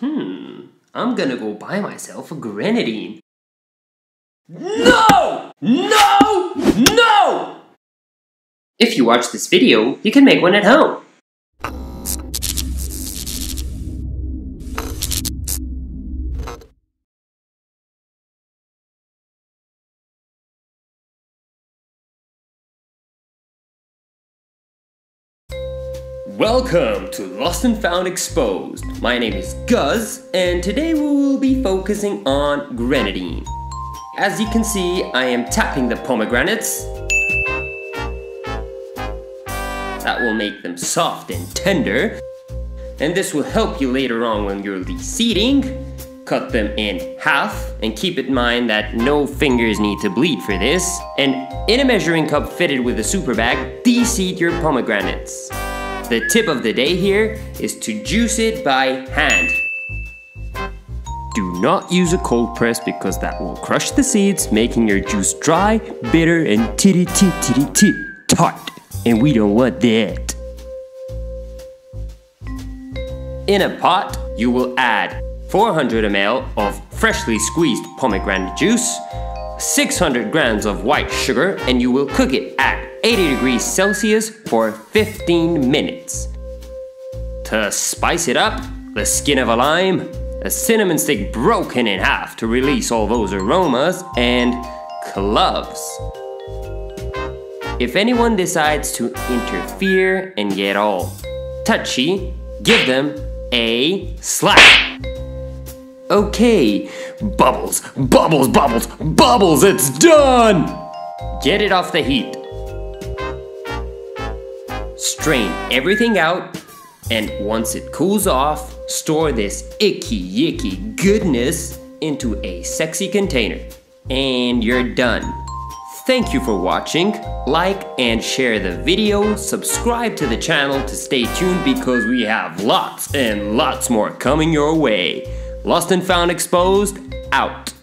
Hmm, I'm gonna go buy myself a grenadine. No! No! No! If you watch this video, you can make one at home. Welcome to Lost and Found Exposed. My name is Guz, and today we will be focusing on grenadine. As you can see, I am tapping the pomegranates. That will make them soft and tender. And this will help you later on when you're de-seeding. Cut them in half, and keep in mind that no fingers need to bleed for this. And in a measuring cup fitted with a super bag, de-seed your pomegranates. The tip of the day here is to juice it by hand. Do not use a cold press because that will crush the seeds, making your juice dry, bitter, and titty titty titty tart. And we don't want that. In a pot, you will add 400 ml of freshly squeezed pomegranate juice, 600 grams of white sugar, and you will cook it at 80 degrees Celsius for 15 minutes. To spice it up, the skin of a lime, a cinnamon stick broken in half to release all those aromas, and cloves. If anyone decides to interfere and get all touchy, give them a slap. Okay, bubbles, bubbles, bubbles, bubbles, it's done! Get it off the heat. Strain everything out, and once it cools off, store this icky yicky goodness into a sexy container. And you're done. Thank you for watching, like and share the video, subscribe to the channel to stay tuned because we have lots and lots more coming your way. Lost and Found Exposed, out.